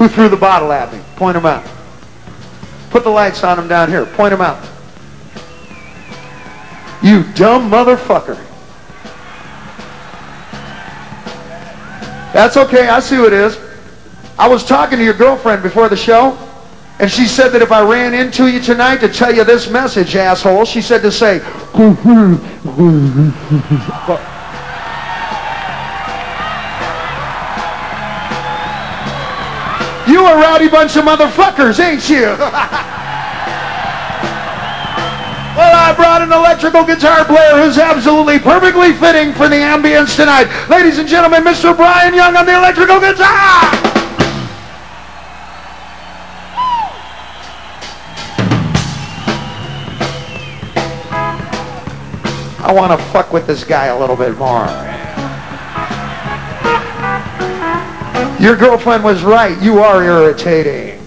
Who threw the bottle at me? Point them out. Put the lights on them down here. Point them out. You dumb motherfucker. That's okay. I see who it is. I was talking to your girlfriend before the show, and she said that if I ran into you tonight to tell you this message, asshole, she said to say, You a rowdy bunch of motherfuckers, ain't you? well, I brought an electrical guitar player who's absolutely perfectly fitting for the ambience tonight. Ladies and gentlemen, Mr. Brian Young on the electrical guitar! I want to fuck with this guy a little bit more. Your girlfriend was right. You are irritating.